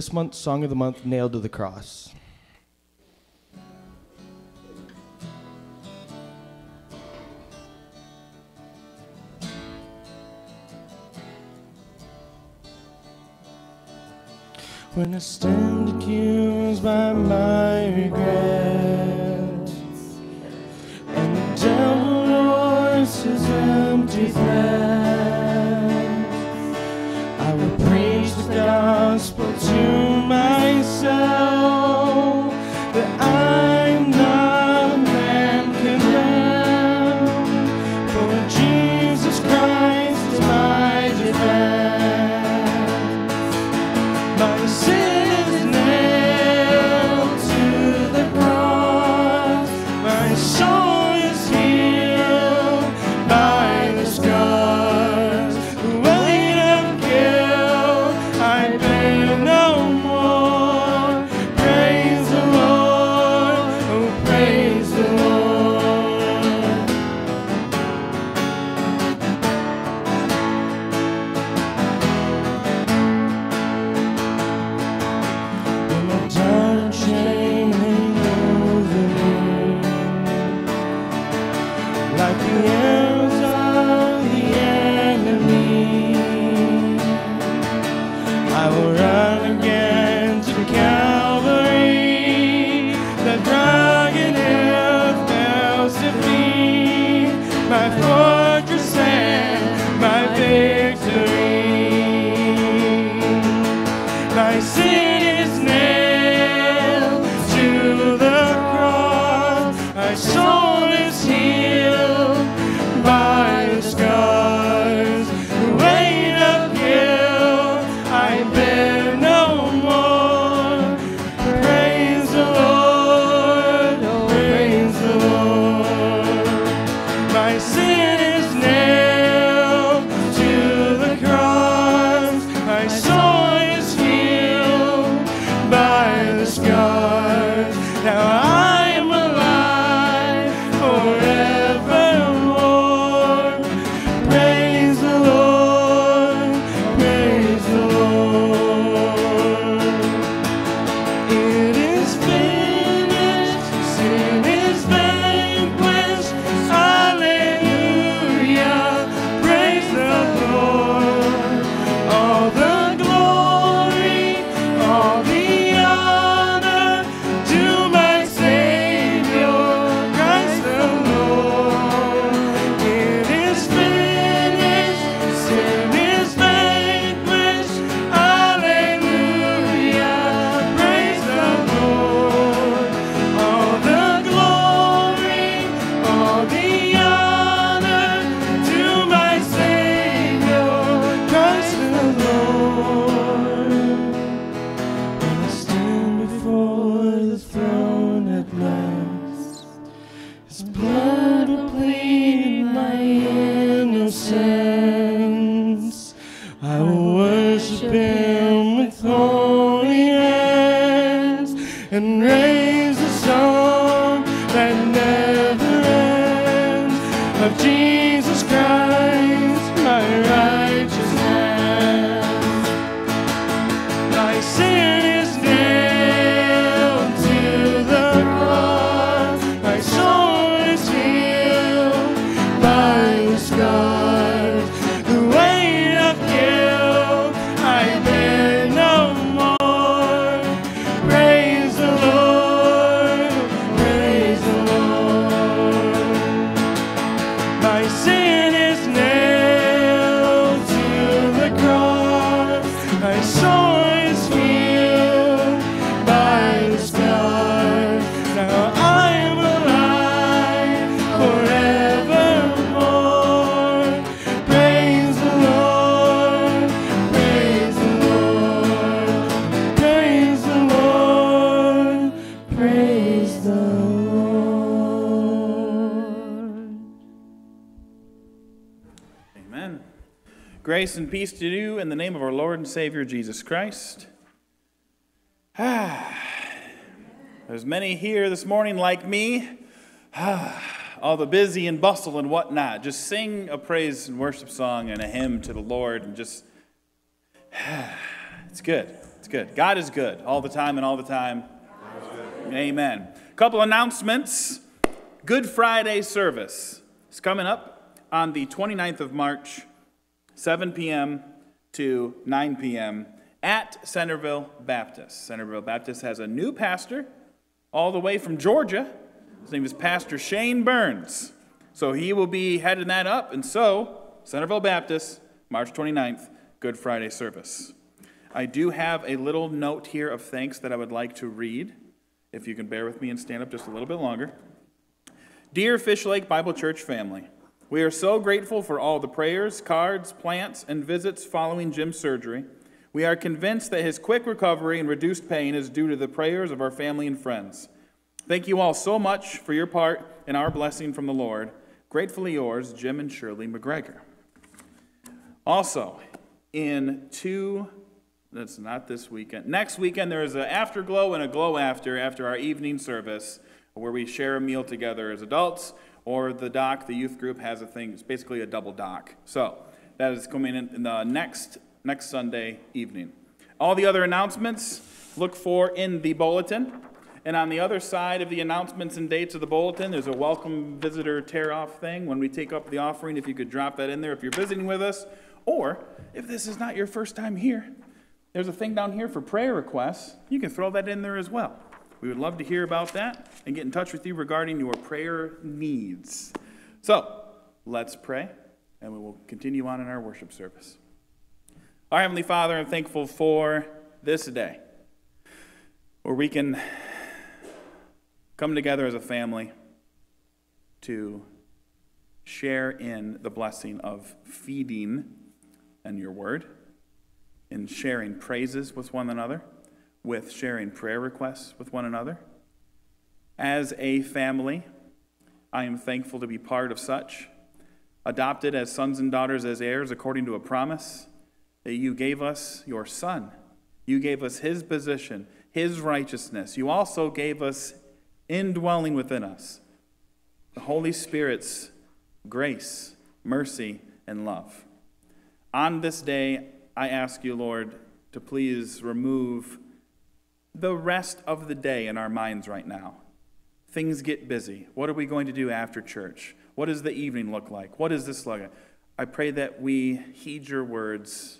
this month's Song of the Month, Nailed to the Cross. When I stand accused by my regret Grace and peace to you in the name of our Lord and Savior Jesus Christ. Ah, there's many here this morning like me. Ah, all the busy and bustle and whatnot. Just sing a praise and worship song and a hymn to the Lord and just. Ah, it's good. It's good. God is good all the time and all the time. Amen. A couple announcements. Good Friday service is coming up on the 29th of March. 7 p.m. to 9 p.m. at Centerville Baptist. Centerville Baptist has a new pastor all the way from Georgia. His name is Pastor Shane Burns. So he will be heading that up. And so, Centerville Baptist, March 29th, Good Friday service. I do have a little note here of thanks that I would like to read. If you can bear with me and stand up just a little bit longer. Dear Fish Lake Bible Church family, we are so grateful for all the prayers, cards, plants, and visits following Jim's surgery. We are convinced that his quick recovery and reduced pain is due to the prayers of our family and friends. Thank you all so much for your part in our blessing from the Lord. Gratefully yours, Jim and Shirley McGregor. Also, in two, that's not this weekend, next weekend there is an afterglow and a glow after after our evening service where we share a meal together as adults, or the doc, the youth group, has a thing, it's basically a double doc. So that is coming in, the next, next Sunday evening. All the other announcements look for in the bulletin. And on the other side of the announcements and dates of the bulletin, there's a welcome visitor tear off thing. When we take up the offering, if you could drop that in there if you're visiting with us, or if this is not your first time here, there's a thing down here for prayer requests. You can throw that in there as well. We would love to hear about that and get in touch with you regarding your prayer needs. So, let's pray, and we will continue on in our worship service. Our Heavenly Father, I'm thankful for this day where we can come together as a family to share in the blessing of feeding and your word, in sharing praises with one another, with sharing prayer requests with one another. As a family, I am thankful to be part of such, adopted as sons and daughters as heirs according to a promise that you gave us your son. You gave us his position, his righteousness. You also gave us indwelling within us the Holy Spirit's grace, mercy, and love. On this day, I ask you, Lord, to please remove the rest of the day in our minds right now. Things get busy. What are we going to do after church? What does the evening look like? What does this look like? I pray that we heed your words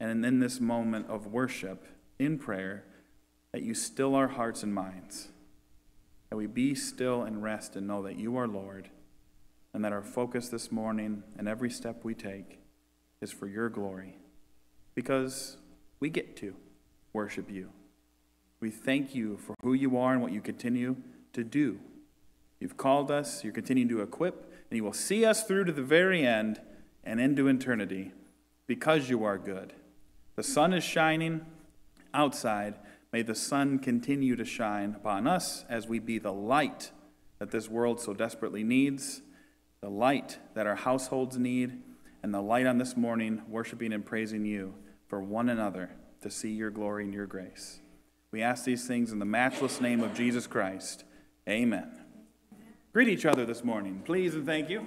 and in this moment of worship, in prayer, that you still our hearts and minds that we be still and rest and know that you are Lord, and that our focus this morning and every step we take is for your glory, because we get to worship you. We thank you for who you are and what you continue to do. You've called us, you're continuing to equip, and you will see us through to the very end and into eternity because you are good. The sun is shining outside, May the sun continue to shine upon us as we be the light that this world so desperately needs, the light that our households need, and the light on this morning, worshiping and praising you for one another to see your glory and your grace. We ask these things in the matchless name of Jesus Christ. Amen. Greet each other this morning, please, and thank you.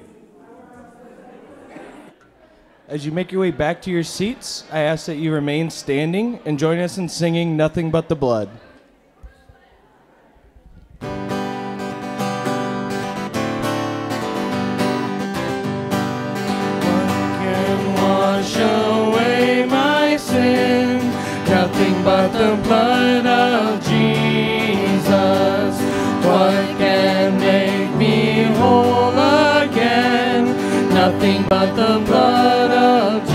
As you make your way back to your seats, I ask that you remain standing and join us in singing Nothing But the Blood. nothing but the blood of Jesus. What can make me whole again? Nothing but the blood. that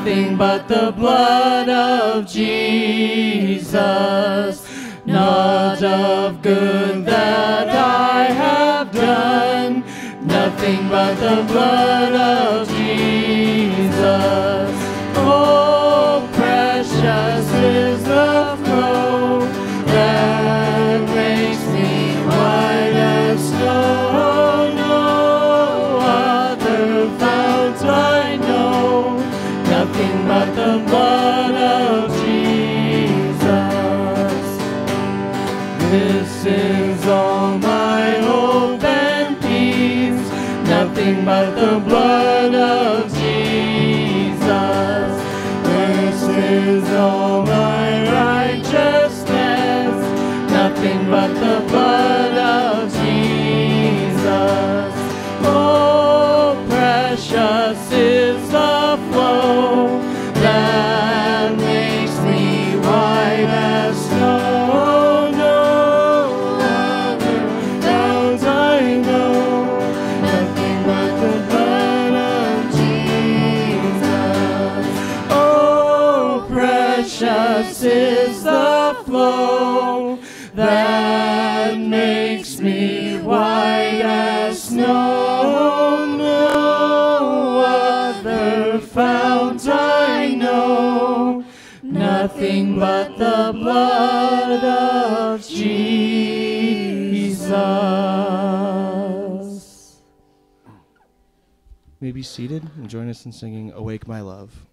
nothing but the blood of Jesus, not of good that I have done, nothing but the blood of Jesus the blood of Jesus, this is all. may be seated and join us in singing Awake My Love.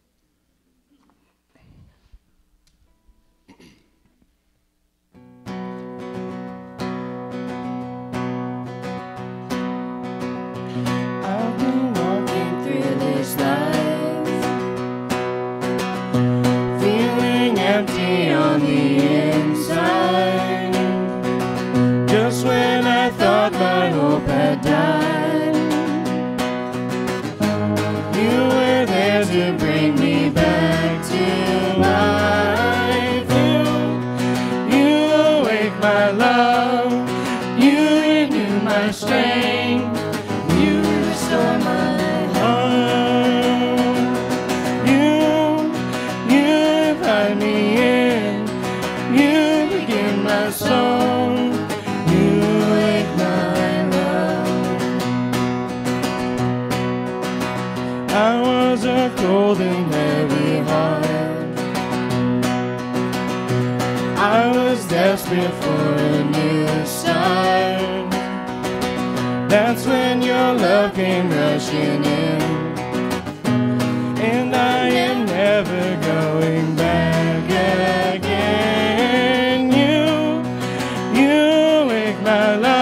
la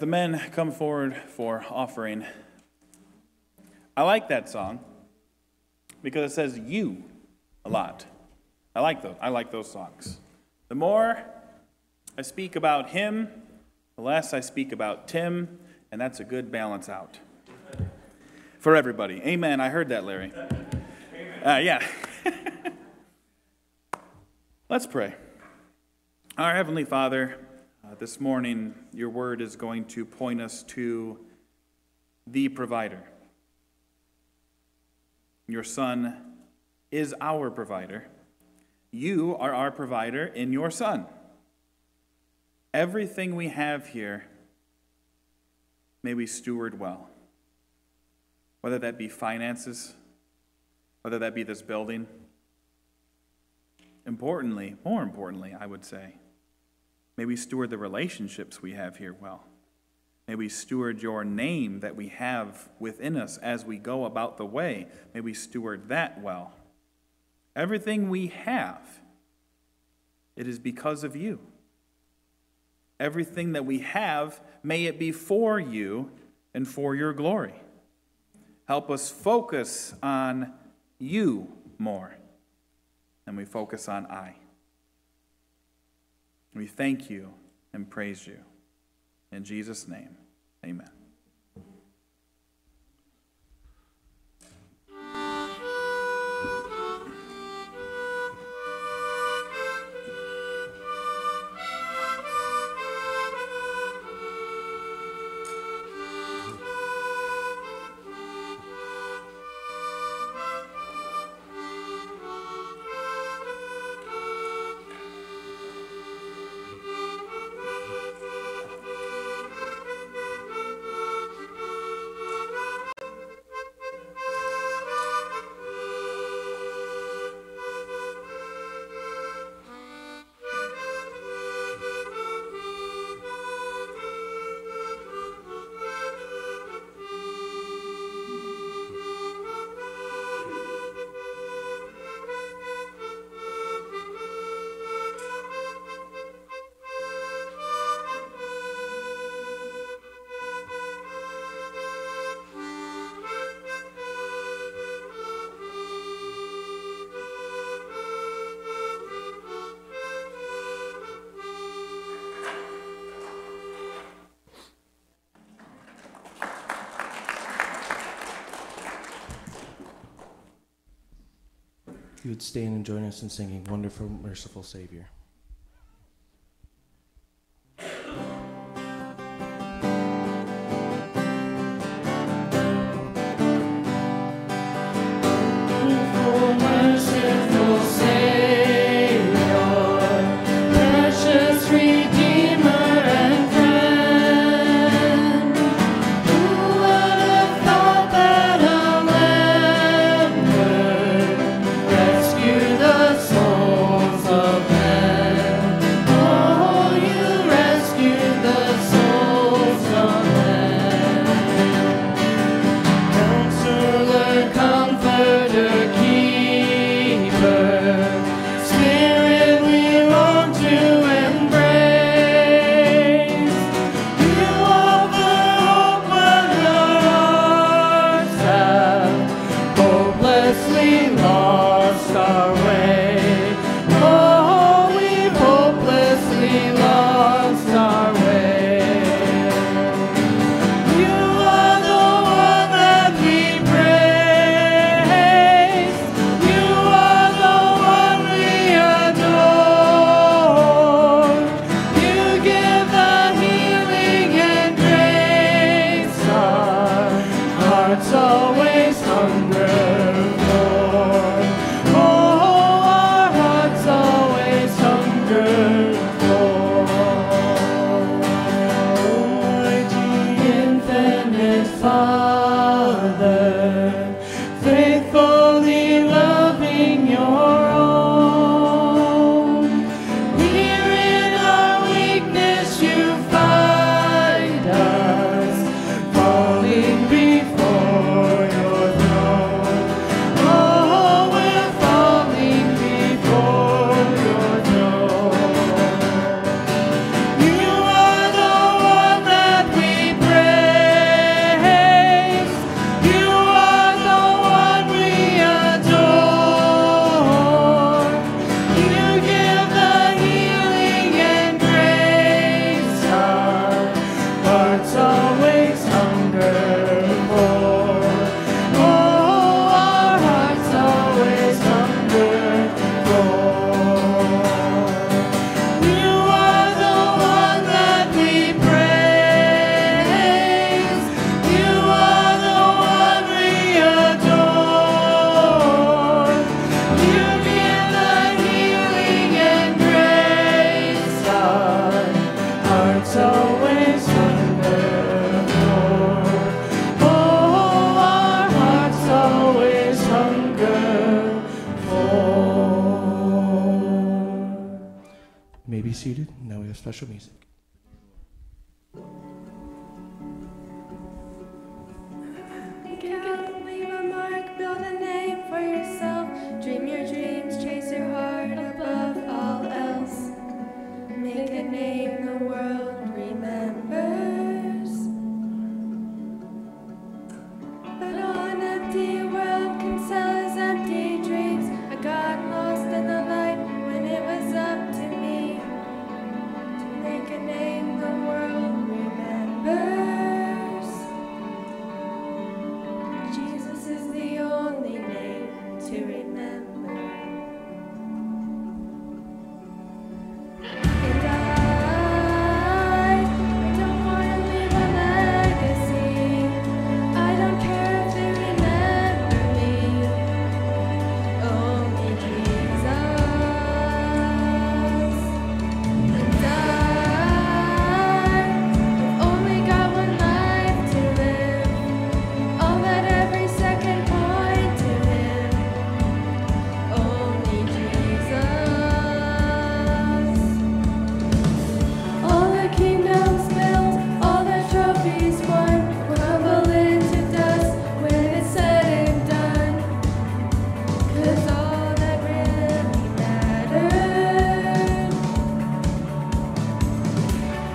the men come forward for offering, I like that song because it says you a lot. I like those. I like those songs. The more I speak about him, the less I speak about Tim, and that's a good balance out for everybody. Amen. I heard that, Larry. Uh, yeah. Let's pray. Our Heavenly Father, uh, this morning your word is going to point us to the provider. Your Son is our provider. You are our provider in your Son. Everything we have here, may we steward well. Whether that be finances, whether that be this building. Importantly, more importantly, I would say, may we steward the relationships we have here well. May we steward your name that we have within us as we go about the way. May we steward that well. Everything we have, it is because of you. Everything that we have, may it be for you and for your glory. Help us focus on you more than we focus on I. We thank you and praise you. In Jesus' name, amen. You would stand and join us in singing Wonderful, Merciful Savior.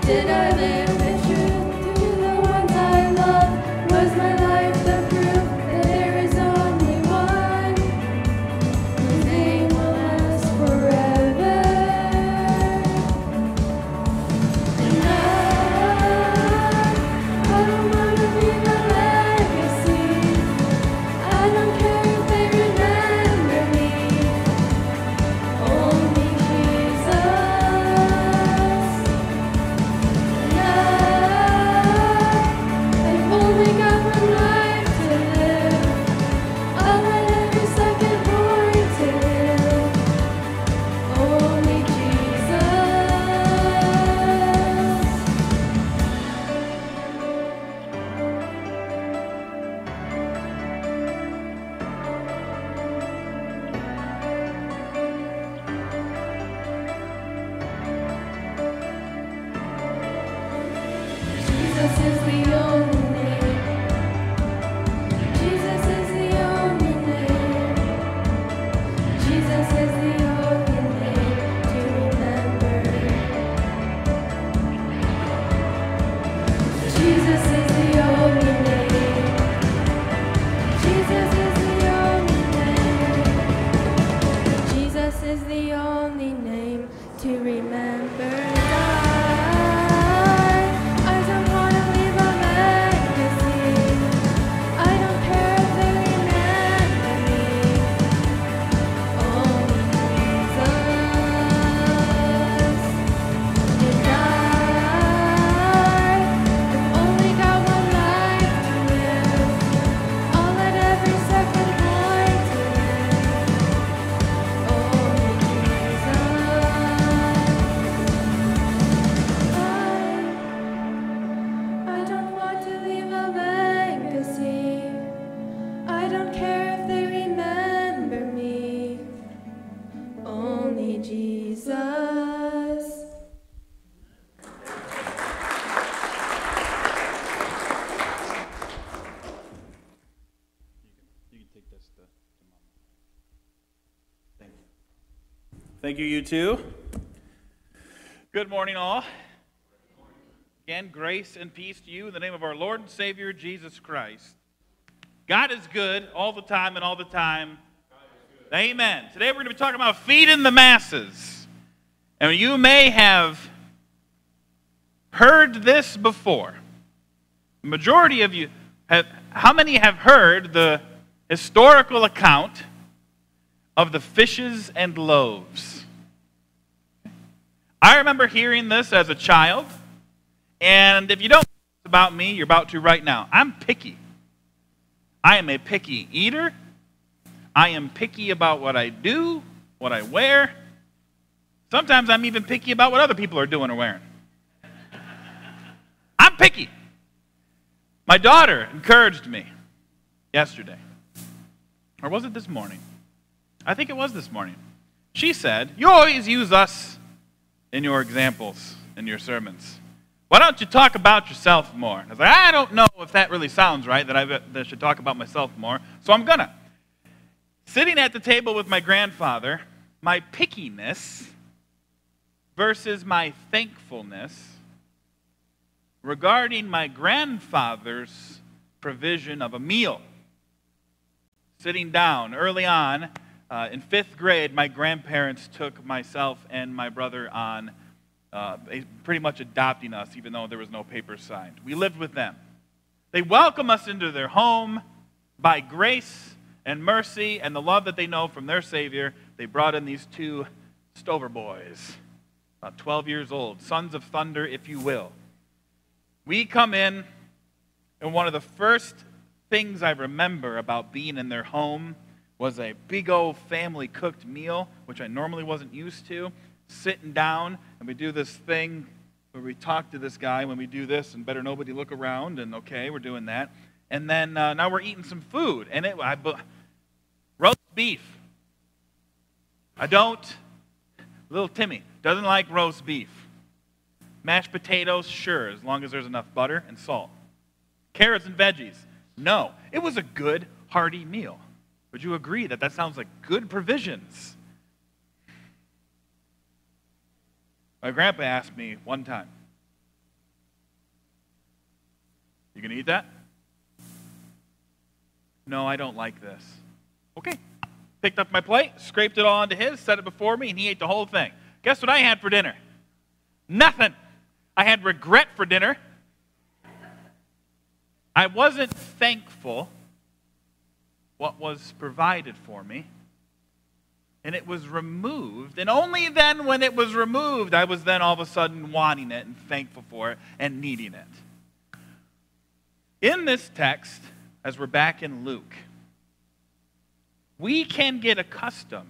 did I live? Thank you, you too. Good morning, all. Again, grace and peace to you in the name of our Lord and Savior Jesus Christ. God is good all the time and all the time. Amen. Today we're going to be talking about feeding the masses. And you may have heard this before. The majority of you have, how many have heard the historical account of the fishes and loaves. I remember hearing this as a child, and if you don't know about me, you're about to right now. I'm picky. I am a picky eater. I am picky about what I do, what I wear. Sometimes I'm even picky about what other people are doing or wearing. I'm picky. My daughter encouraged me yesterday, or was it this morning? I think it was this morning. She said, You always use us in your examples, in your sermons. Why don't you talk about yourself more? I was like, I don't know if that really sounds right, that I, that I should talk about myself more, so I'm gonna. Sitting at the table with my grandfather, my pickiness versus my thankfulness regarding my grandfather's provision of a meal. Sitting down early on uh, in fifth grade, my grandparents took myself and my brother on uh, pretty much adopting us, even though there was no papers signed. We lived with them. They welcome us into their home by grace and mercy and the love that they know from their Savior. They brought in these two Stover boys, about 12 years old, sons of thunder, if you will. We come in, and one of the first things I remember about being in their home was a big old family cooked meal, which I normally wasn't used to. Sitting down, and we do this thing where we talk to this guy when we do this, and better nobody look around, and okay, we're doing that. And then uh, now we're eating some food, and it, I, roast beef. I don't. Little Timmy doesn't like roast beef. Mashed potatoes, sure, as long as there's enough butter and salt. Carrots and veggies, no. It was a good, hearty meal. Would you agree that that sounds like good provisions? My grandpa asked me one time, You gonna eat that? No, I don't like this. Okay. Picked up my plate, scraped it all onto his, set it before me, and he ate the whole thing. Guess what I had for dinner? Nothing. I had regret for dinner. I wasn't thankful what was provided for me. And it was removed. And only then, when it was removed, I was then all of a sudden wanting it and thankful for it and needing it. In this text, as we're back in Luke, we can get accustomed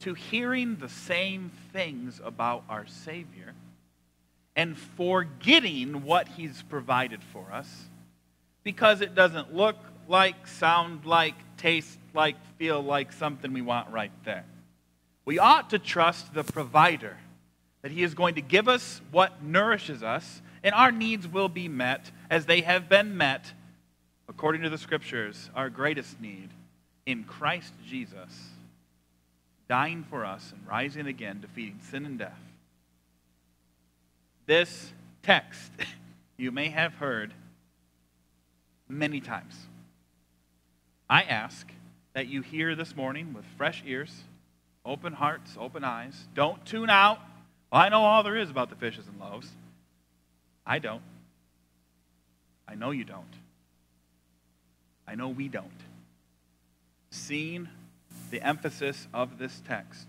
to hearing the same things about our Savior and forgetting what He's provided for us because it doesn't look like, sound like, taste like, feel like something we want right there. We ought to trust the provider that He is going to give us what nourishes us, and our needs will be met as they have been met, according to the Scriptures, our greatest need in Christ Jesus, dying for us and rising again, defeating sin and death. This text you may have heard many times. I ask that you hear this morning with fresh ears, open hearts, open eyes. Don't tune out. Well, I know all there is about the fishes and loaves. I don't. I know you don't. I know we don't. Seeing the emphasis of this text,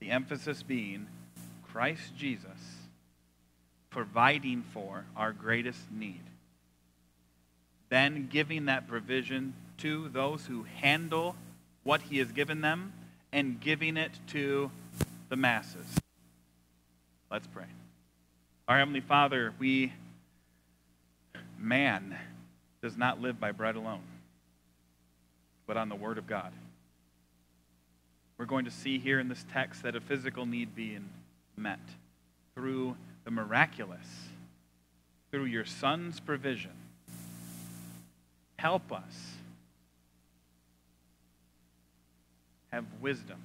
the emphasis being Christ Jesus providing for our greatest need then giving that provision to those who handle what he has given them and giving it to the masses. Let's pray. Our Heavenly Father, we, man, does not live by bread alone, but on the Word of God. We're going to see here in this text that a physical need being met through the miraculous, through your Son's provision Help us have wisdom.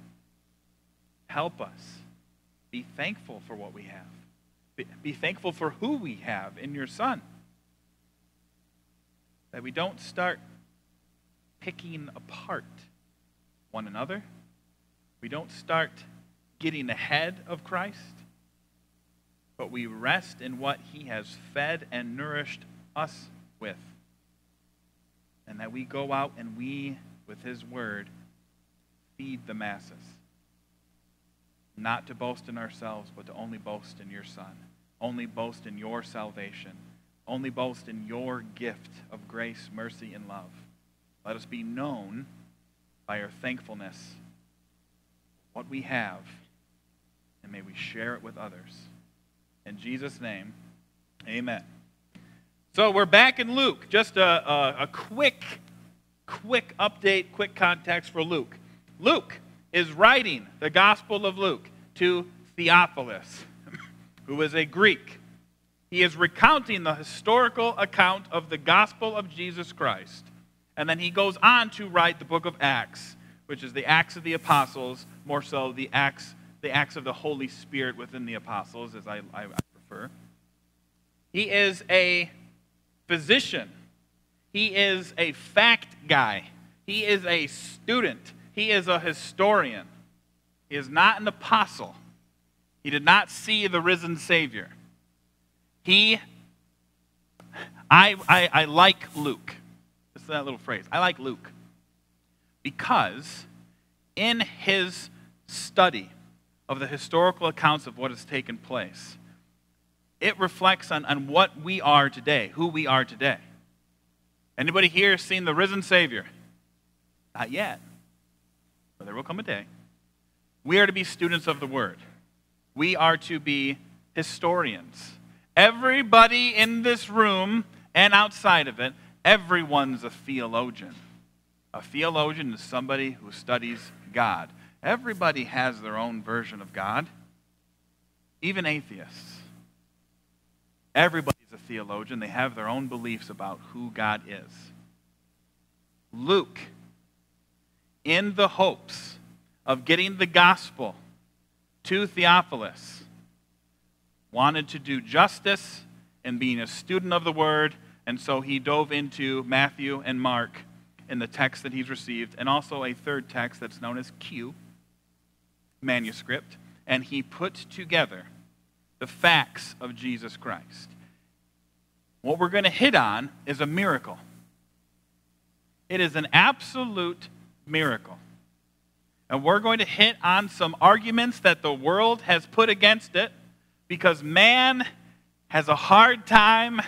Help us be thankful for what we have. Be, thankful for who we have in your Son. That we don't start picking apart one another. We don't start getting ahead of Christ, but we rest in what He has fed and nourished us with and that we go out and we, with His word, feed the masses. Not to boast in ourselves, but to only boast in your Son. Only boast in your salvation. Only boast in your gift of grace, mercy, and love. Let us be known by our thankfulness, what we have, and may we share it with others. In Jesus' name, amen. So we're back in Luke. Just a, a, a quick, quick update, quick context for Luke. Luke is writing the Gospel of Luke to Theophilus, who is a Greek. He is recounting the historical account of the gospel of Jesus Christ. And then he goes on to write the book of Acts, which is the Acts of the Apostles, more so the Acts, the Acts of the Holy Spirit within the apostles, as I, I, I prefer. He is a physician. He is a fact guy. He is a student. He is a historian. He is not an apostle. He did not see the risen Savior. He, I, I, I like Luke. Just that little phrase. I like Luke because in his study of the historical accounts of what has taken place, it reflects on, on what we are today, who we are today. Anybody here seen the risen Savior? Not yet. But there will come a day. We are to be students of the Word. We are to be historians. Everybody in this room and outside of it, everyone's a theologian. A theologian is somebody who studies God. Everybody has their own version of God, even atheists. Everybody's a theologian. They have their own beliefs about who God is. Luke, in the hopes of getting the gospel to Theophilus, wanted to do justice and being a student of the word, and so he dove into Matthew and Mark in the text that he's received, and also a third text that's known as Q, manuscript, and he put together the facts of Jesus Christ. What we're going to hit on is a miracle. It is an absolute miracle. And we're going to hit on some arguments that the world has put against it because man has a hard time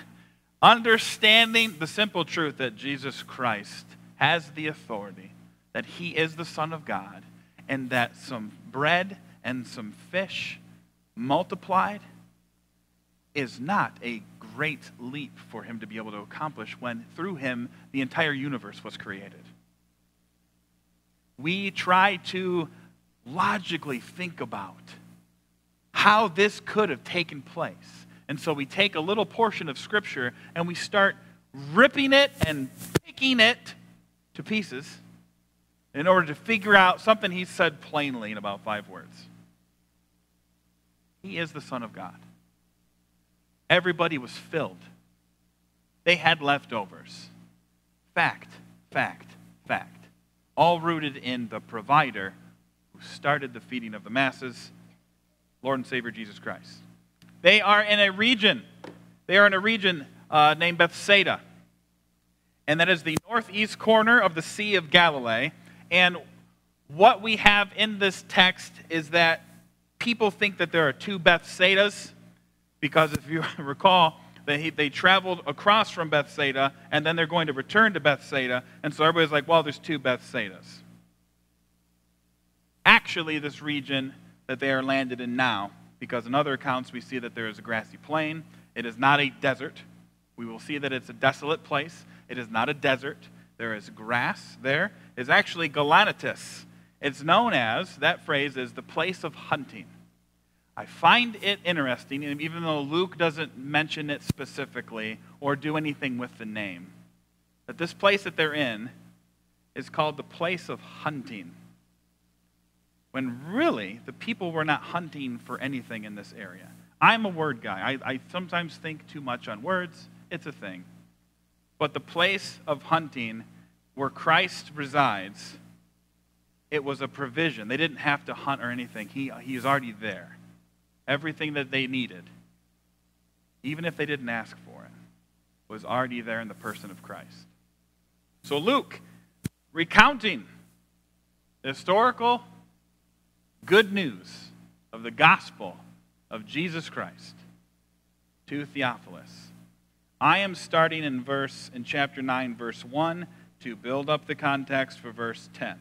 understanding the simple truth that Jesus Christ has the authority, that he is the Son of God, and that some bread and some fish multiplied is not a great leap for him to be able to accomplish when through him the entire universe was created. We try to logically think about how this could have taken place. And so we take a little portion of Scripture and we start ripping it and picking it to pieces in order to figure out something he said plainly in about five words. He is the Son of God. Everybody was filled, they had leftovers. Fact, fact, fact. All rooted in the provider who started the feeding of the masses Lord and Savior Jesus Christ. They are in a region, they are in a region uh, named Bethsaida. And that is the northeast corner of the Sea of Galilee. And what we have in this text is that people think that there are two Bethsaidas, because if you recall, they, they traveled across from Bethsaida, and then they're going to return to Bethsaida. And so everybody's like, well, there's two Bethsaidas. Actually, this region that they are landed in now, because in other accounts we see that there is a grassy plain. It is not a desert. We will see that it's a desolate place. It is not a desert. There is grass there. It's actually Gaulanitis. It's known as, that phrase is the place of hunting. I find it interesting, even though Luke doesn't mention it specifically or do anything with the name, that this place that they're in is called the place of hunting when really the people were not hunting for anything in this area. I'm a word guy. I, I, sometimes think too much on words, it's a thing. But the place of hunting where Christ resides, it was a provision. They didn't have to hunt or anything, he, he was already there. Everything that they needed, even if they didn't ask for it, was already there in the person of Christ. So Luke, recounting historical good news of the gospel of Jesus Christ to Theophilus. I am starting in verse in chapter 9 verse 1 to build up the context for verse 10.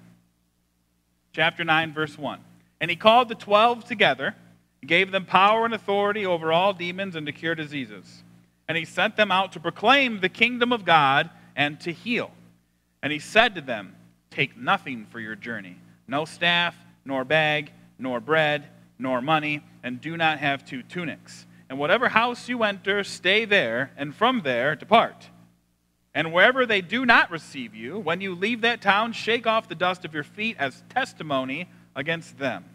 Chapter 9 verse 1. And he called the 12 together, gave them power and authority over all demons and to cure diseases. And he sent them out to proclaim the kingdom of God and to heal. And he said to them, Take nothing for your journey no staff, nor bag, nor bread, nor money, and do not have two tunics. And whatever house you enter, stay there, and from there depart. And wherever they do not receive you, when you leave that town, shake off the dust of your feet as testimony against them.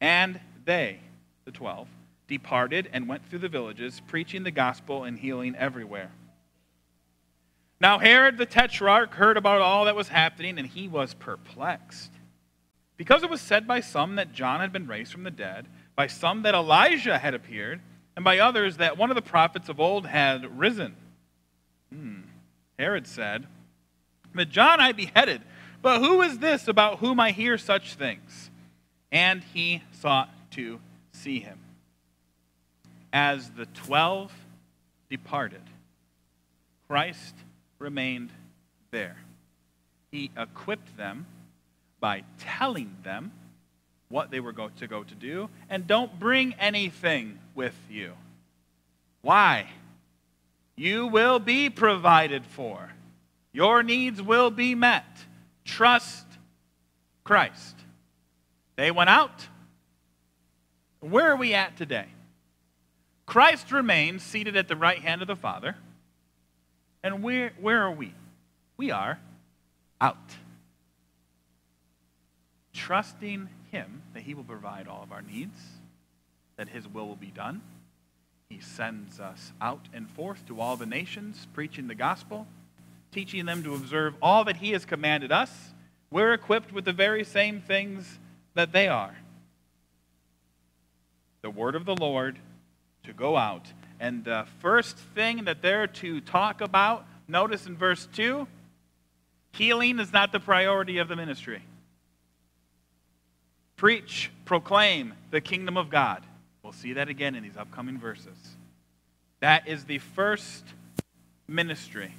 And they, the twelve, departed and went through the villages, preaching the gospel and healing everywhere. Now Herod the Tetrarch heard about all that was happening, and he was perplexed. Because it was said by some that John had been raised from the dead, by some that Elijah had appeared, and by others that one of the prophets of old had risen. Hmm. Herod said, But John I beheaded, but who is this about whom I hear such things? And he sought to see him as the twelve departed, Christ remained there. He equipped them by telling them what they were going to go to do, and don't bring anything with you. Why? You will be provided for. Your needs will be met. Trust Christ. They went out. Where are we at today? Christ remains seated at the right hand of the Father. And where, where are we? We are out. Trusting Him that He will provide all of our needs, that His will will be done. He sends us out and forth to all the nations, preaching the gospel, teaching them to observe all that He has commanded us. We're equipped with the very same things that they are. The word of the Lord to go out. And the first thing that they're to talk about, notice in verse 2, healing is not the priority of the ministry. Preach, proclaim the kingdom of God. We'll see that again in these upcoming verses. That is the first ministry.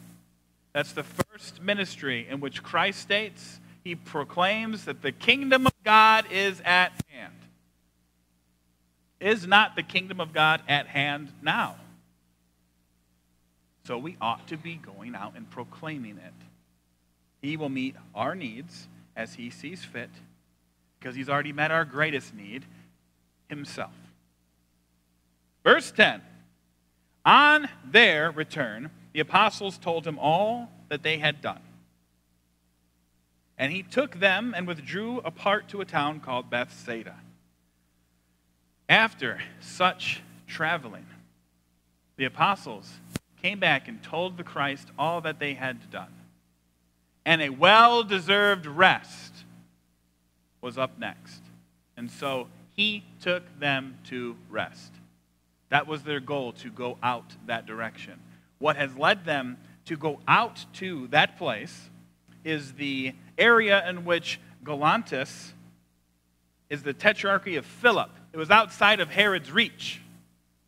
That's the first ministry in which Christ states he proclaims that the kingdom of God is at hand. Is not the kingdom of God at hand now? So we ought to be going out and proclaiming it. He will meet our needs as he sees fit because he's already met our greatest need himself. Verse 10 On their return, the apostles told him all that they had done. And he took them and withdrew apart to a town called Bethsaida. After such traveling, the apostles came back and told the Christ all that they had done. And a well deserved rest was up next. And so he took them to rest. That was their goal to go out that direction. What has led them to go out to that place is the area in which Gaulanitis is the tetrarchy of Philip. It was outside of Herod's reach.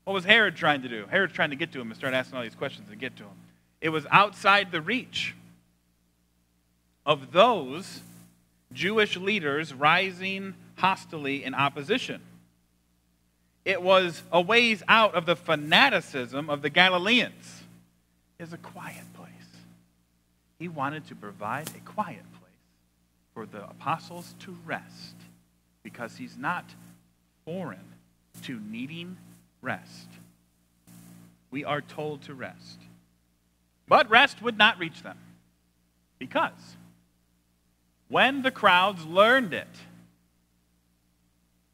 What was Herod trying to do? Herod's trying to get to him and start asking all these questions and get to him. It was outside the reach of those Jewish leaders rising hostilely in opposition. It was a ways out of the fanaticism of the Galileans. It's a quiet place. He wanted to provide a quiet place for the apostles to rest because he's not foreign to needing rest. We are told to rest. But rest would not reach them because when the crowds learned it,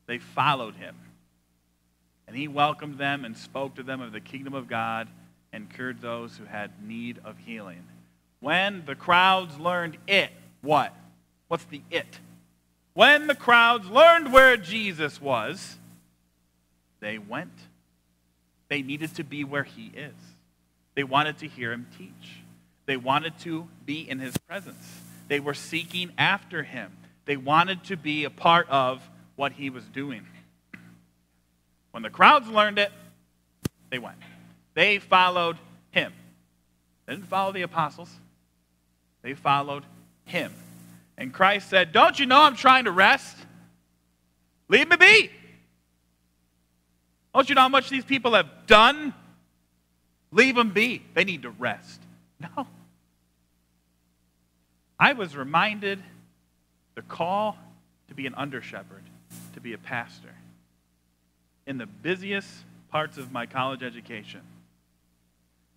they followed him. And he welcomed them and spoke to them of the kingdom of God and cured those who had need of healing. When the crowds learned it, what? What's the it? When the crowds learned where Jesus was, they went. They needed to be where he is. They wanted to hear him teach. They wanted to be in his presence. They were seeking after him. They wanted to be a part of what he was doing. When the crowds learned it, they went. They followed him. They didn't follow the apostles, they followed him. And Christ said, Don't you know I'm trying to rest? Leave me be. Don't you know how much these people have done? Leave them be. They need to rest. No. I was reminded the call to be an under shepherd, to be a pastor, in the busiest parts of my college education.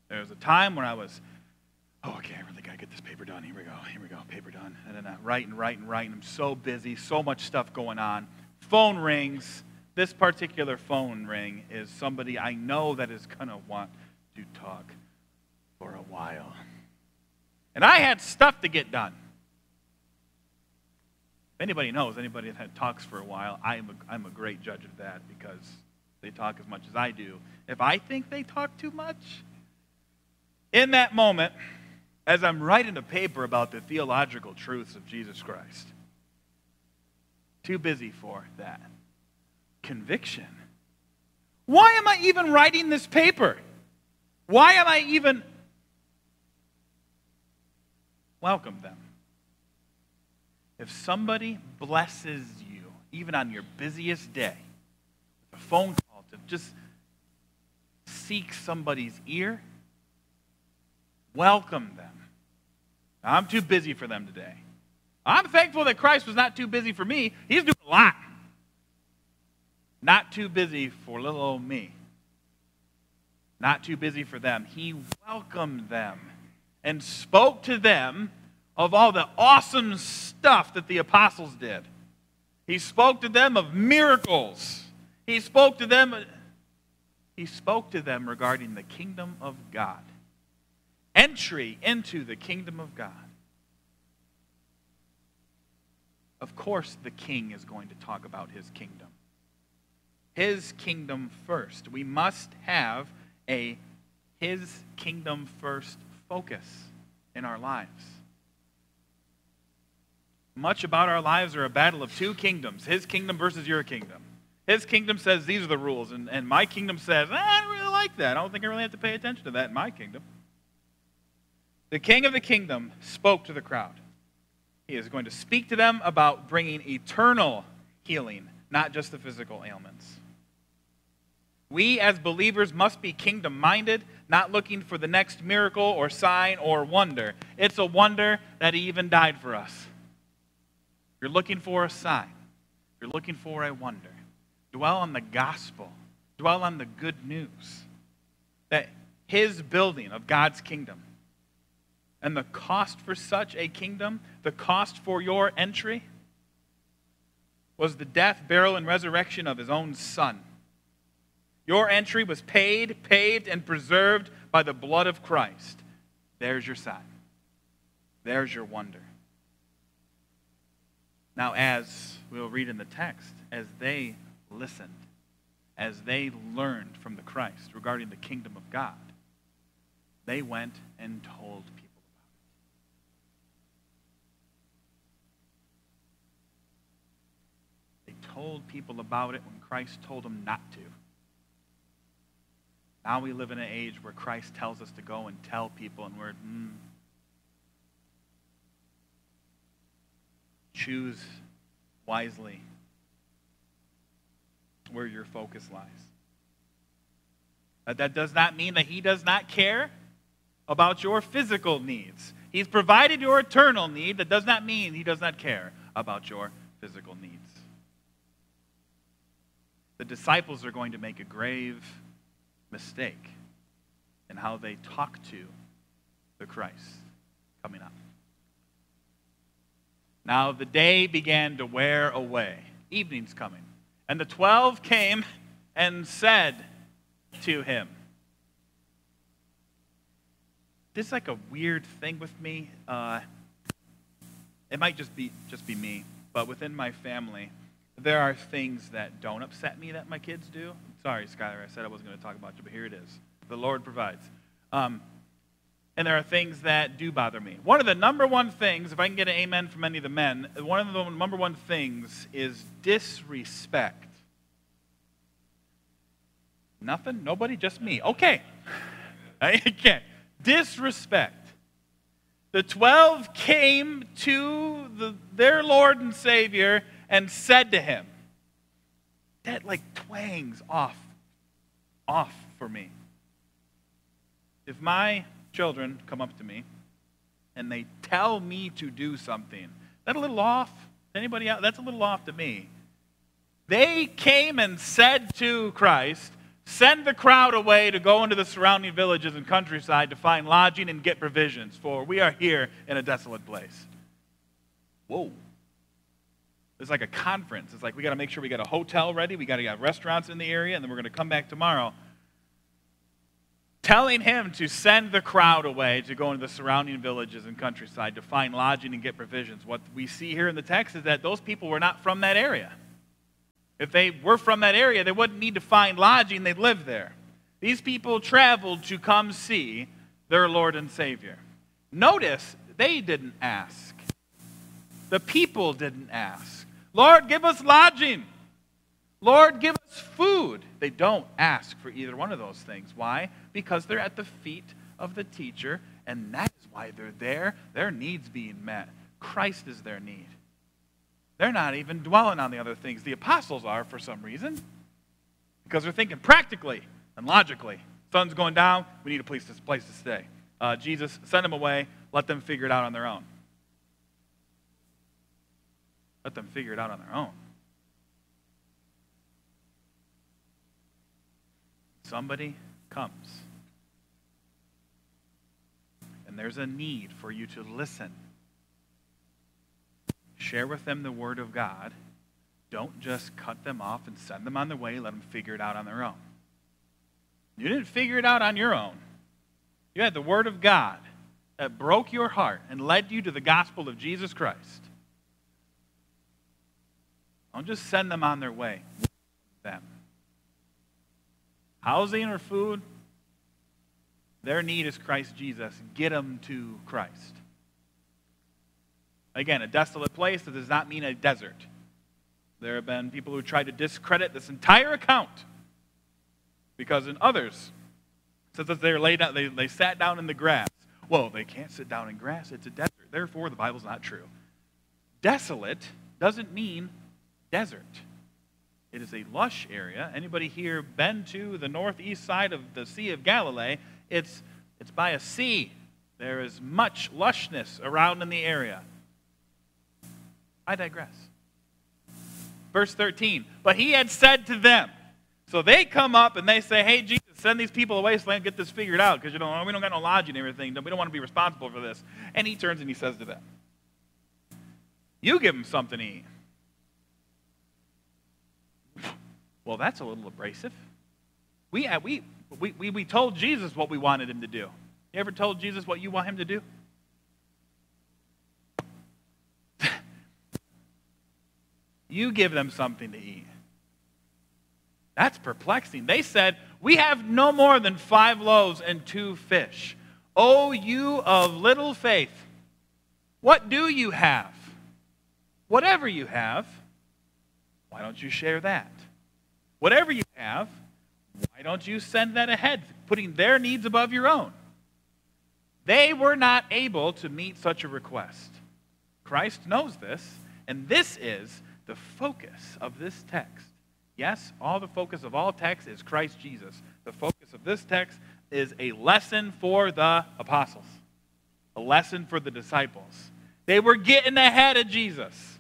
There was a time when I was, oh, okay, I really got done. Here we go, here we go, paper done. And then write and write, and I'm so busy, so much stuff going on. Phone rings. This particular phone ring is somebody I know that is going to want to talk for a while. And I had stuff to get done. If anybody knows, anybody that talks for a while, I'm a, I'm a great judge of that because they talk as much as I do. If I think they talk too much, in that moment, as I'm writing a paper about the theological truths of Jesus Christ, too busy for that. Conviction. Why am I even writing this paper? Why am I even welcome them? If somebody blesses you, even on your busiest day, a phone call to just seek somebody's ear, welcome them. I'm too busy for them today. I'm thankful that Christ was not too busy for me. He's doing a lot. Not too busy for little old me. Not too busy for them. He welcomed them and spoke to them of all the awesome stuff that the apostles did. He spoke to them of miracles. He spoke to them he spoke to them regarding the kingdom of God. Entry into the kingdom of God. Of course, the king is going to talk about his kingdom. His kingdom first. We must have a his kingdom first focus in our lives. Much about our lives are a battle of two kingdoms his kingdom versus your kingdom. His kingdom says these are the rules, and, and my kingdom says, eh, I don't really like that. I don't think I really have to pay attention to that in my kingdom. The king of the kingdom spoke to the crowd. He is going to speak to them about bringing eternal healing, not just the physical ailments. We as believers must be kingdom minded, not looking for the next miracle or sign or wonder. It's a wonder that He even died for us. You're looking for a sign, you're looking for a wonder. Dwell on the gospel, dwell on the good news that His building of God's kingdom and the cost for such a kingdom, the cost for your entry, was the death, burial, and resurrection of his own son. Your entry was paid, paved, and preserved by the blood of Christ. There's your sign. There's your wonder. Now, as we'll read in the text, as they listened, as they learned from the Christ regarding the kingdom of God, they went and told people. Told people about it when Christ told them not to. Now we live in an age where Christ tells us to go and tell people, and we're, mm, choose wisely where your focus lies. But that does not mean that He does not care about your physical needs. He's provided your eternal need. That does not mean He does not care about your physical needs the disciples are going to make a grave mistake in how they talk to the Christ coming up. Now the day began to wear away. Evening's coming. And the twelve came and said to him, This is like a weird thing with me. Uh, it might just be just be me, but within my family, there are things that don't upset me that my kids do. Sorry, Skylar, I said I wasn't going to talk about you, but here it is. The Lord provides. Um, and there are things that do bother me. One of the number one things, if I can get an amen from any of the men, one of the number one things is disrespect. Nothing? Nobody? Just me. Okay. okay. Disrespect. The 12 came to the, their Lord and Savior and said to him, that like twangs off, off for me. if my children come up to me and they tell me to do something, that a little off? Anybody else? That's a little off to me. They came and said to Christ, Send the crowd away to go into the surrounding villages and countryside to find lodging and get provisions, for we are here in a desolate place. Whoa. It's like a conference. It's like we got to make sure we got a hotel ready, we got to get restaurants in the area, and then we're going to come back tomorrow. Telling him to send the crowd away to go into the surrounding villages and countryside to find lodging and get provisions. What we see here in the text is that those people were not from that area. If they were from that area, they wouldn't need to find lodging, they'd live there. These people traveled to come see their Lord and Savior. Notice they didn't ask, the people didn't ask. Lord, give us lodging. Lord, give us food. They don't ask for either one of those things. Why? Because they're at the feet of the teacher, and that is why they're there. Their needs being met. Christ is their need. They're not even dwelling on the other things. The apostles are for some reason. Because they're thinking practically and logically. Sun's going down, we need a place to, stay. Uh, Jesus, send them away, let them figure it out on their own. Let them figure it out on their own. Somebody comes, and there's a need for you to listen Share with them the Word of God. Don't just cut them off and send them on their way. Let them figure it out on their own. You didn't figure it out on your own. You had the Word of God that broke your heart and led you to the gospel of Jesus Christ. Don't just send them on their way. Them. Housing or food, their need is Christ Jesus. Get them to Christ. Again, a desolate place, that does not mean a desert. There have been people who tried to discredit this entire account because in others, says that they laid down, they, they sat down in the grass. Well, they can't sit down in grass, it's a desert. Therefore, the Bible's not true. Desolate doesn't mean desert. It is a lush area. Anybody here been to the northeast side of the Sea of Galilee? It's, it's by a sea. There is much lushness around in the area. I digress. Verse 13. But he had said to them, so they come up and they say, hey, Jesus, send these people away so they get this figured out because you know, we don't got no lodging and everything. We don't want to be responsible for this. And he turns and he says to them, You give them something to eat. Well, that's a little abrasive. We, uh, we, we, we, we told Jesus what we wanted him to do. You ever told Jesus what you want him to do? You give them something to eat. That's perplexing. They said, We have no more than five loaves and two fish. O you of little faith, what do you have? Whatever you have, why don't you share that? Whatever you have, why don't you send that ahead, putting their needs above your own? They were not able to meet such a request. Christ knows this, and this is the focus of this text. Yes, all the focus of all texts is Christ Jesus. The focus of this text is a lesson for the apostles, a lesson for the disciples. They were getting ahead of Jesus.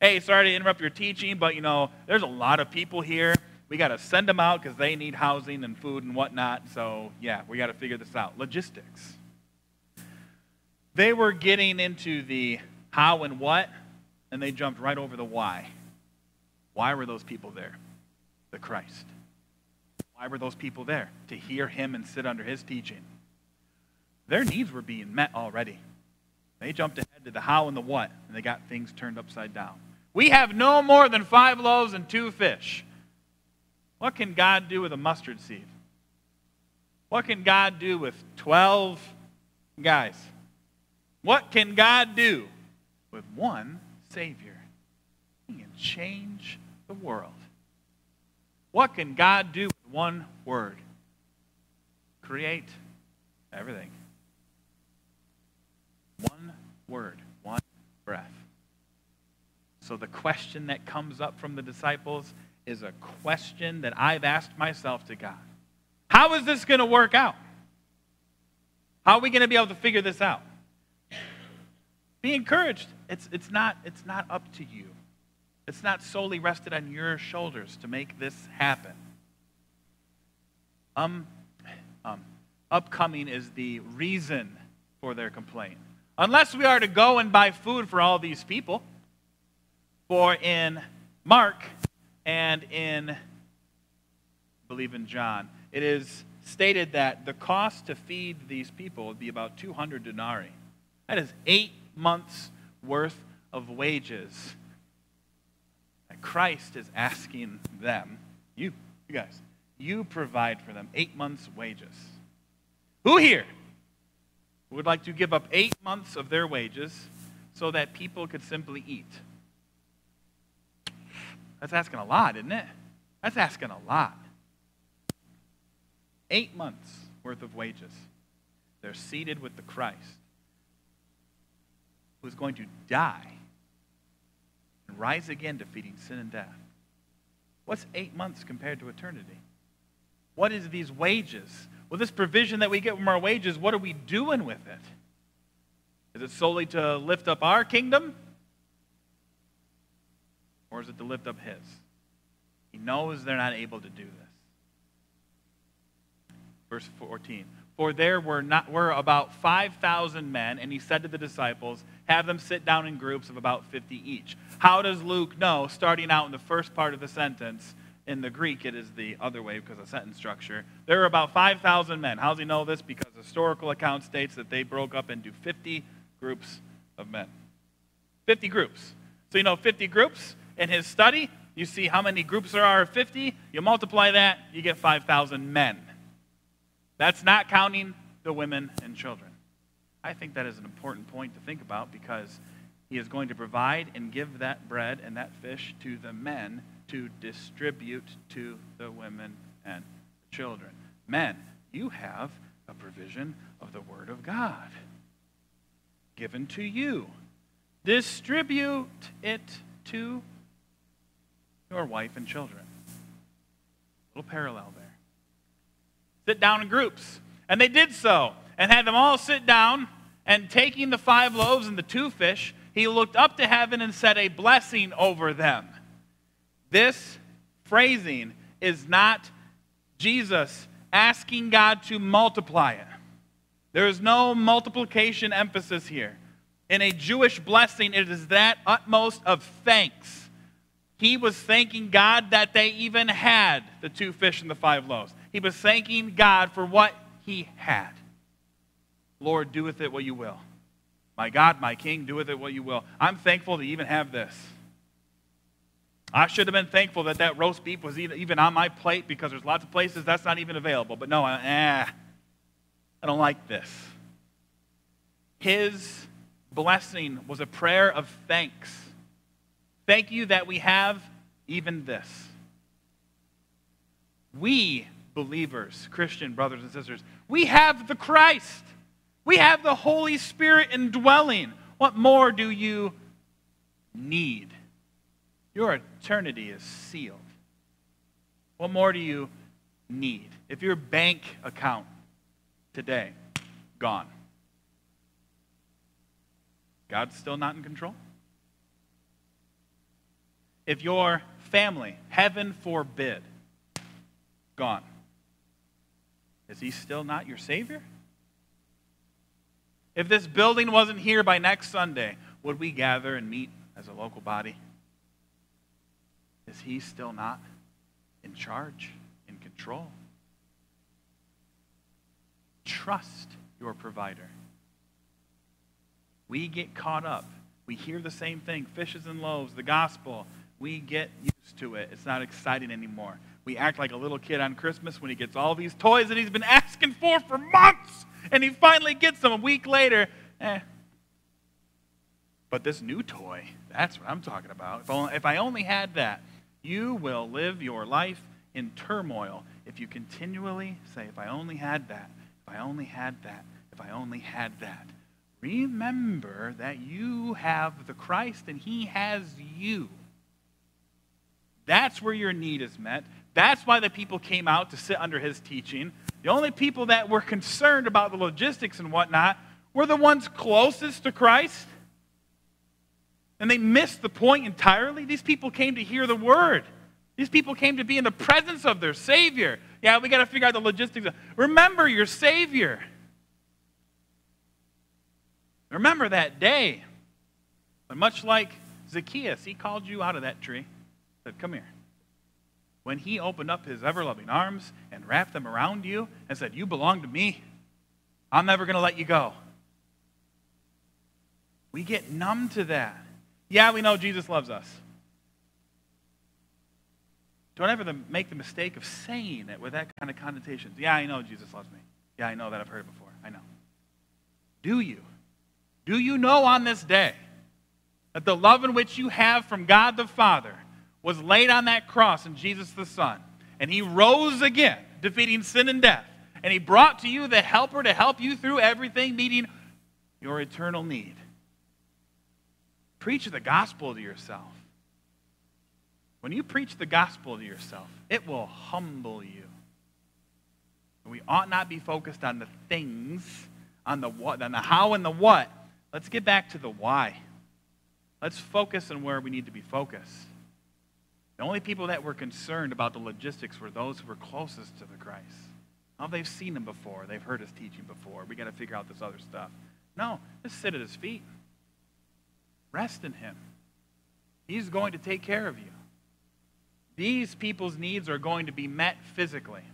Hey, sorry to interrupt your teaching, but you know, there's a lot of people here. We got to send them out because they need housing and food and whatnot. So, yeah, we got to figure this out. Logistics. They were getting into the how and what and they jumped right over the why. Why were those people there? The Christ. Why were those people there? To hear him and sit under his teaching. Their needs were being met already. They jumped ahead to the how and the what, and they got things turned upside down. We have no more than five loaves and two fish. What can God do with a mustard seed? What can God do with 12 guys? What can God do with one Savior. He can change the world. What can God do with one word? Create everything. One word, one breath. So the question that comes up from the disciples is a question that I've asked myself to God. How is this going to work out? How are we going to be able to figure this out? Be encouraged. It's, it's, not, it's not up to you. It's not solely rested on your shoulders to make this happen. Um, um, upcoming is the reason for their complaint. Unless we are to go and buy food for all these people. For in Mark and in, I believe in John, it is stated that the cost to feed these people would be about 200 denarii. That is eight months' worth of wages that Christ is asking them, you, you guys, you provide for them eight months' wages. Who here would like to give up eight months of their wages so that people could simply eat? That's asking a lot, isn't it? That's asking a lot. Eight months worth of wages. They're seated with the Christ who is going to die and rise again, defeating sin and death. What's eight months compared to eternity? What is these wages? Well, this provision that we get from our wages, what are we doing with it? Is it solely to lift up our kingdom? Or is it to lift up His? He knows they're not able to do this. Verse 14. For there were, not, were about 5,000 men, and he said to the disciples, Have them sit down in groups of about 50 each. How does Luke know, starting out in the first part of the sentence, in the Greek it is the other way because of sentence structure, there were about 5,000 men. How does he know this? Because historical account states that they broke up into 50 groups of men. 50 groups. So you know 50 groups in his study, you see how many groups there are of 50, you multiply that, you get 5,000 men. That's not counting the women and children. I think that is an important point to think about because he is going to provide and give that bread and that fish to the men to distribute to the women and children. Men, you have a provision of the Word of God given to you. Distribute it to your wife and children. A little parallel there sit down in groups. And they did so and had them all sit down. And taking the five loaves and the two fish, he looked up to heaven and said a blessing over them. This phrasing is not Jesus asking God to multiply it. There is no multiplication emphasis here. In a Jewish blessing, it is that utmost of thanks. He was thanking God that they even had the two fish and the five loaves. He was thanking God for what he had. Lord, do with it what you will. My God, my King, do with it what you will. I'm thankful to even have this. I should have been thankful that that roast beef was even on my plate because there's lots of places that's not even available. But no, I, eh, I don't like this. His blessing was a prayer of thanks. Thank you that we have even this. We believers, Christian brothers and sisters, we have the Christ. We have the Holy Spirit indwelling. What more do you need? Your eternity is sealed. What more do you need? If your bank account today, gone, God's still not in control? If your family, heaven forbid, gone, is he still not your Savior? If this building wasn't here by next Sunday, would we gather and meet as a local body? Is he still not in charge, in control? Trust your provider. We get caught up. We hear the same thing fishes and loaves, the gospel. We get used to it. It's not exciting anymore. We act like a little kid on Christmas when he gets all these toys that he's been asking for for months, and he finally gets them a week later. Eh. But this new toy, that's what I'm talking about. If, only, if I only had that, you will live your life in turmoil if you continually say, if I only had that, if I only had that, if I only had that. Remember that you have the Christ and he has you. That's where your need is met. That's why the people came out to sit under his teaching. The only people that were concerned about the logistics and whatnot were the ones closest to Christ. And they missed the point entirely. These people came to hear the word. These people came to be in the presence of their Savior. Yeah, we got to figure out the logistics. Remember your Savior. Remember that day. But much like Zacchaeus, he called you out of that tree, said, Come here. When he opened up his ever loving arms and wrapped them around you and said, You belong to me, I'm never going to let you go. We get numb to that. Yeah, we know Jesus loves us. Don't ever make the mistake of saying it with that kind of connotations. Yeah, I know Jesus loves me. Yeah, I know that. I've heard it before. I know. Do you? Do you know on this day that the love in which you have from God the Father was laid on that cross in Jesus the Son? And he rose again, defeating sin and death. And he brought to you the helper to help you through everything, meeting your eternal need. Preach the gospel to yourself. When you preach the gospel to yourself, it will humble you. We ought not be focused on the things, on the what, on the how and the what. Let's get back to the why. Let's focus on where we need to be focused. The only people that were concerned about the logistics were those who were closest to the Christ. Oh, they've seen him before. They've heard his teaching before. We got to figure out this other stuff. No, just sit at his feet. Rest in him. He's going to take care of you. These people's needs are going to be met physically.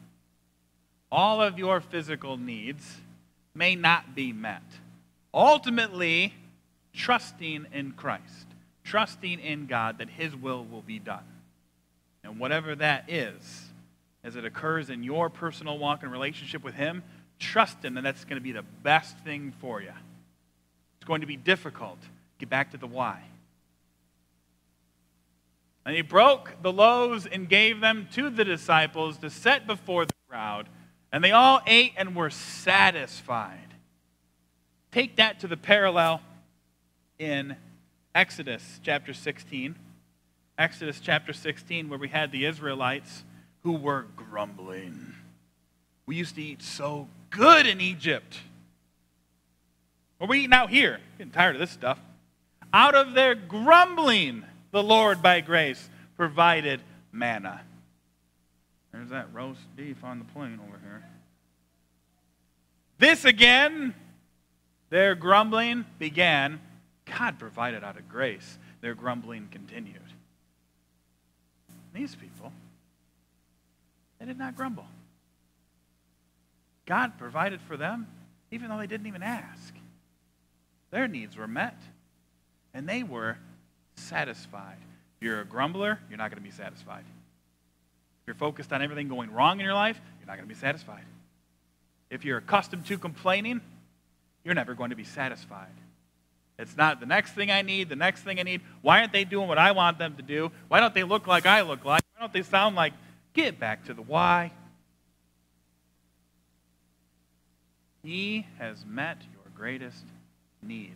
All of your physical needs may not be met. Ultimately, trusting in Christ, trusting in God that His will will be done. And whatever that is, as it occurs in your personal walk and relationship with Him, trust Him that that's going to be the best thing for you. It's going to be difficult. Get back to the why. And he broke the loaves and gave them to the disciples to set before the crowd. And they all ate and were satisfied. Take that to the parallel in Exodus chapter 16. Exodus chapter 16, where we had the Israelites who were grumbling. We used to eat so good in Egypt. What are we eating out here? Getting tired of this stuff. Out of their grumbling, the Lord by grace provided manna. There's that roast beef on the plane over here. This again, their grumbling began. God provided out of grace. Their grumbling continued. These people, they did not grumble. God provided for them, even though they didn't even ask. Their needs were met and they were satisfied. If you're a grumbler, you're not going to be satisfied. If you're focused on everything going wrong in your life, you're not going to be satisfied. If you're accustomed to complaining, you're never going to be satisfied. It's not the next thing I need, the next thing I need. Why aren't they doing what I want them to do? Why don't they look like I look like? Why don't they sound like? Get back to the why. He has met your greatest need.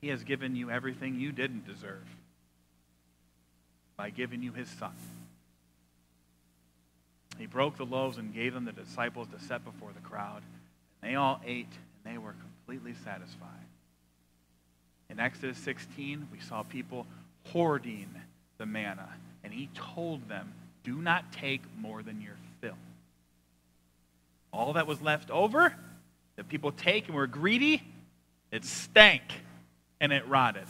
He has given you everything you didn't deserve by giving you his son. He broke the loaves and gave them the disciples to set before the crowd. And they all ate, they were completely satisfied. In Exodus 16, we saw people hoarding the manna, and he told them, Do not take more than your fill. All that was left over, that people take and were greedy, it stank and it rotted.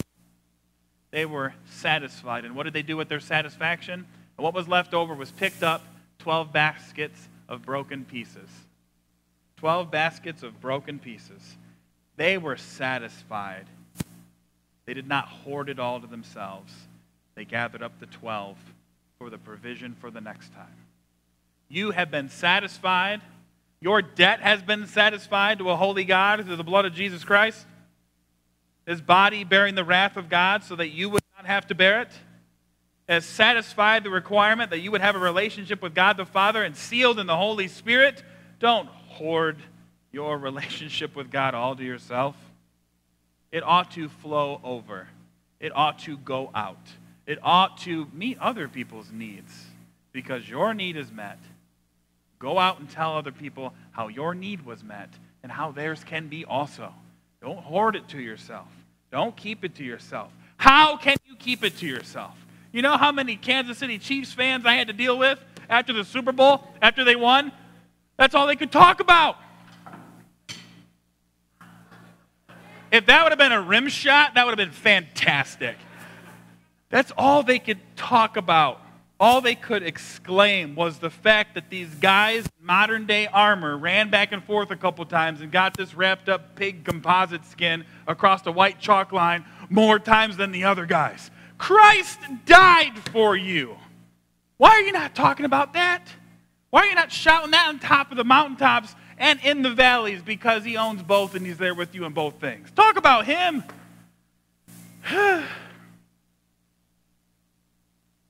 They were satisfied. And what did they do with their satisfaction? And what was left over was picked up 12 baskets of broken pieces. 12 baskets of broken pieces. They were satisfied. They did not hoard it all to themselves. They gathered up the 12 for the provision for the next time. You have been satisfied. Your debt has been satisfied to a holy God through the blood of Jesus Christ his body bearing the wrath of God so that you would not have to bear it, has satisfied the requirement that you would have a relationship with God the Father and sealed in the Holy Spirit, don't hoard your relationship with God all to yourself. It ought to flow over, it ought to go out, it ought to meet other people's needs. because your need is met. Go out and tell other people how your need was met and how theirs can be also. Don't hoard it to yourself. Don't keep it to yourself. How can you keep it to yourself? You know how many Kansas City Chiefs fans I had to deal with after the Super Bowl, after they won? That's all they could talk about. If that would have been a rim shot, that would have been fantastic. That's all they could talk about. All they could exclaim was the fact that these guys in modern day armor ran back and forth a couple times and got this wrapped up pig composite skin across the white chalk line more times than the other guys. Christ died for you. Why are you not talking about that? Why are you not shouting that on top of the mountaintops and in the valleys because he owns both and he's there with you in both things? Talk about him.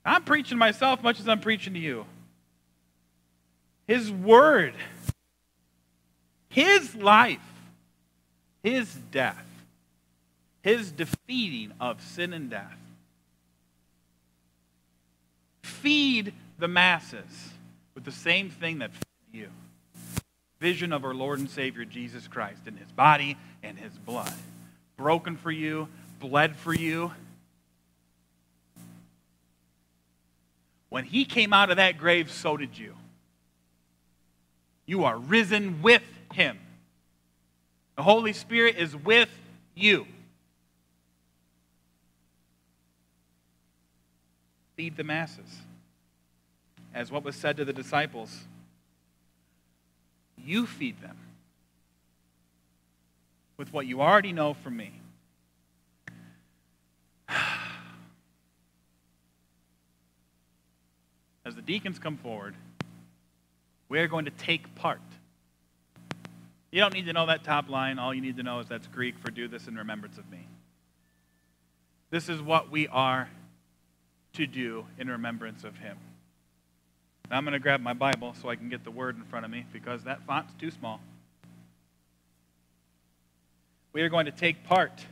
I'm preaching myself much as I'm preaching to you. His word, his life, his death, his defeating of sin and death. Feed the masses with the same thing that fed you vision of our Lord and Savior Jesus Christ in his body and his blood. Broken for you, bled for you. When he came out of that grave, so did you. You are risen with him. The Holy Spirit is with you. Feed the masses. As what was said to the disciples, you feed them with what you already know from me. As the deacons come forward, we're going to take part. You don't need to know that top line. All you need to know is that's Greek for do this in remembrance of me. This is what we are to do in remembrance of him. Now I'm going to grab my Bible so I can get the word in front of me because that font's too small. We are going to take part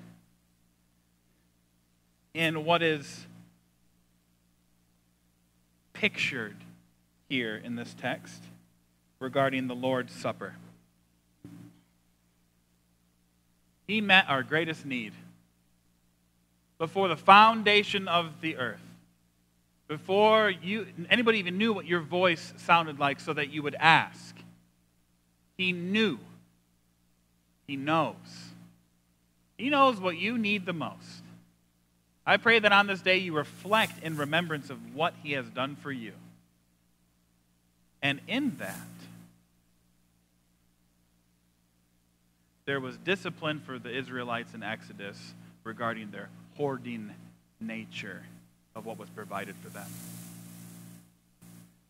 in what is pictured here in this text regarding the Lord's Supper. He met our greatest need before the foundation of the earth before you anybody even knew what your voice sounded like so that you would ask. He knew. He knows. He knows what you need the most. I pray that on this day you reflect in remembrance of what he has done for you. And in that there was discipline for the israelites in exodus regarding their hoarding nature of what was provided for them.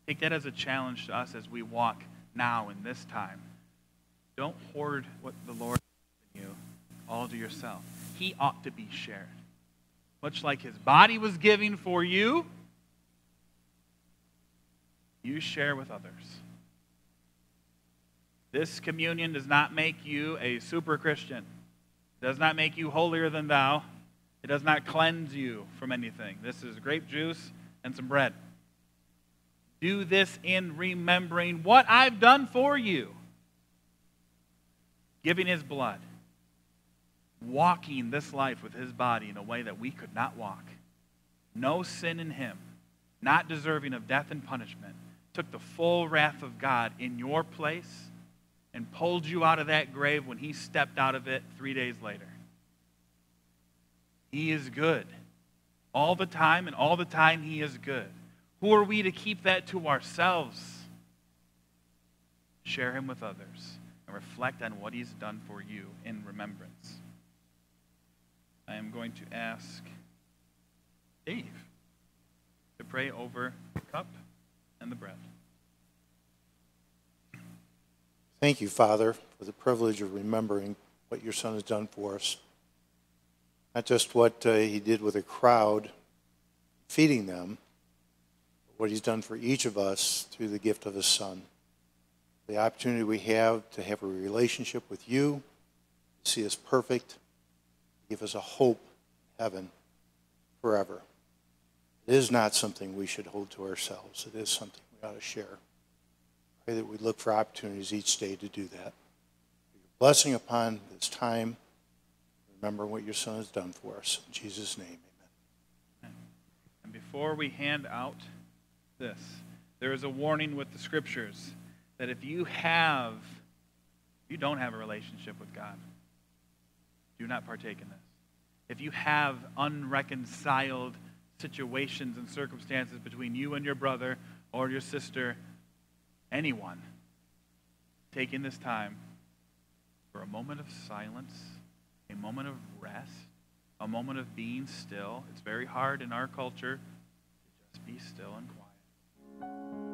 Take that as a challenge to us as we walk now in this time. Don't hoard what the Lord has given you all to yourself. He ought to be shared. Much like his body was giving for you, you share with others. This communion does not make you a super Christian. It does not make you holier than thou. It does not cleanse you from anything. This is grape juice and some bread. Do this in remembering what I've done for you. Giving his blood. Walking this life with his body in a way that we could not walk. No sin in him. Not deserving of death and punishment. Took the full wrath of God in your place and pulled you out of that grave when he stepped out of it three days later. He is good. All the time, and all the time, He is good. Who are we to keep that to ourselves? Share Him with others and reflect on what He's done for you in remembrance. I am going to ask Dave to pray over the cup and the bread. Thank you, Father, for the privilege of remembering what your Son has done for us. Not just what uh, he did with a crowd, feeding them, but what he's done for each of us through the gift of his Son. The opportunity we have to have a relationship with you, to see us perfect, give us a hope in heaven forever. It is not something we should hold to ourselves. It is something we ought to share. Pray that we look for opportunities each day to do that. Your blessing upon this time. Remember what your Son has done for us. In Jesus' name, amen. And before we hand out this, there is a warning with the scriptures that if you have, you don't have a relationship with God, do not partake in this. If you have unreconciled situations and circumstances between you and your brother or your sister, anyone, taking this time for a moment of silence, a moment of rest, a moment of being still. It's very hard in our culture to just be still and quiet.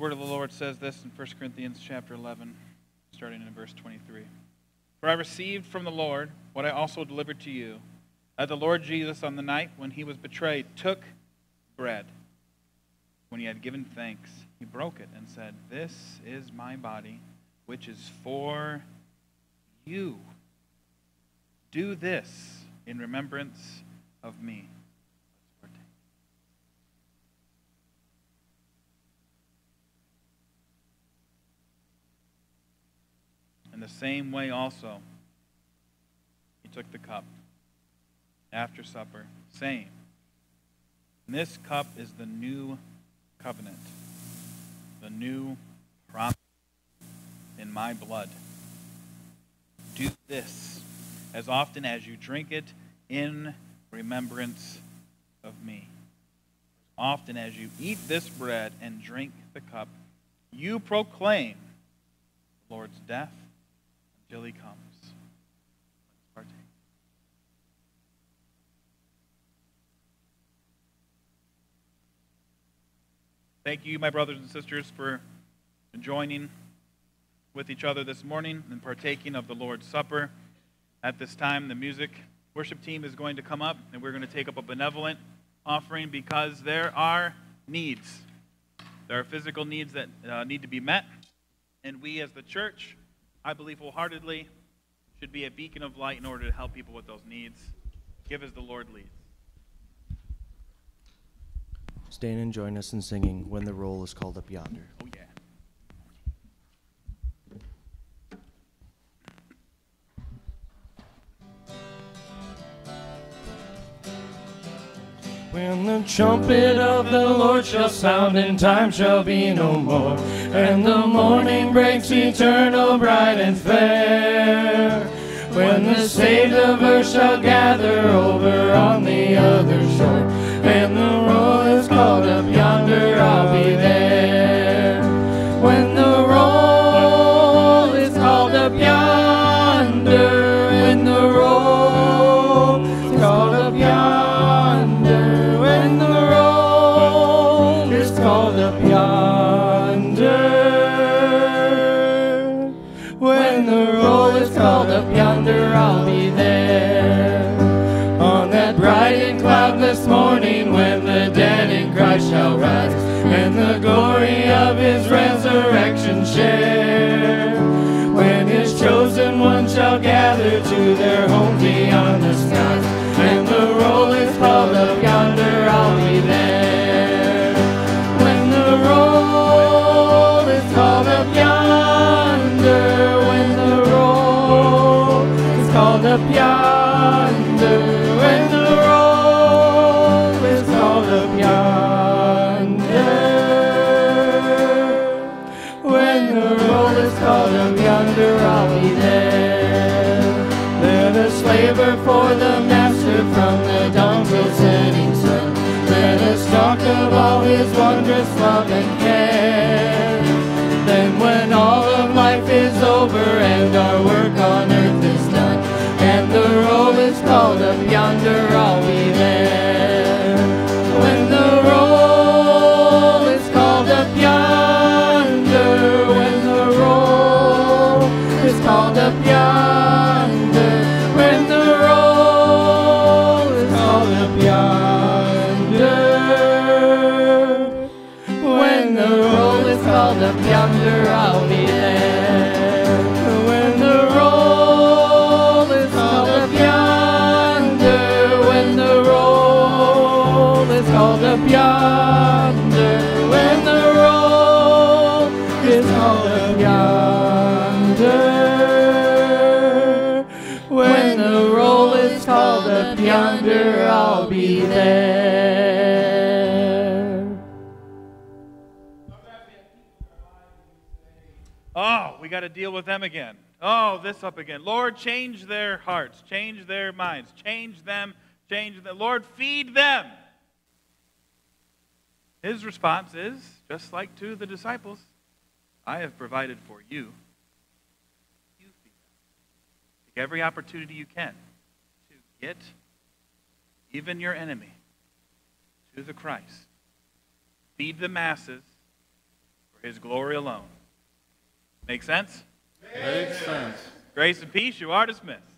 Word of the Lord says this in 1 Corinthians chapter 11, starting in verse 23. For I received from the Lord what I also delivered to you, that the Lord Jesus, on the night when he was betrayed, took bread. When he had given thanks, he broke it and said, This is my body, which is for you. Do this in remembrance of me. Let's partake. In the same way, also, he took the cup after supper, saying, This cup is the new covenant, the new promise in my blood. Do this as often as you drink it in remembrance of me. Often as you eat this bread and drink the cup, you proclaim the Lord's death until he comes. Let's partake. Thank you, my brothers and sisters, for joining with each other this morning and partaking of the Lord's Supper. At this time, the music worship team is going to come up and we're going to take up a benevolent offering because there are needs. There are physical needs that uh, need to be met. And we, as the church, I believe wholeheartedly, should be a beacon of light in order to help people with those needs. Give as the Lord leads. Stand and join us in singing When the Roll is Called Up Yonder. Oh, When the trumpet of the Lord shall sound and time shall be no more, and the morning breaks eternal, bright and fair. When the saved of earth shall gather over on the other shore, and the roll is called up yonder, I'll be there. Gathered gather to their home. with them again. Oh, this up again. Lord, change their hearts, change their minds, change them, change them. Lord, feed them. His response is just like to the disciples I have provided for you. You feed them. Take every opportunity you can to get even your enemy to the Christ. Feed the masses for his glory alone. Make sense? Sense. Grace and peace, you are dismissed.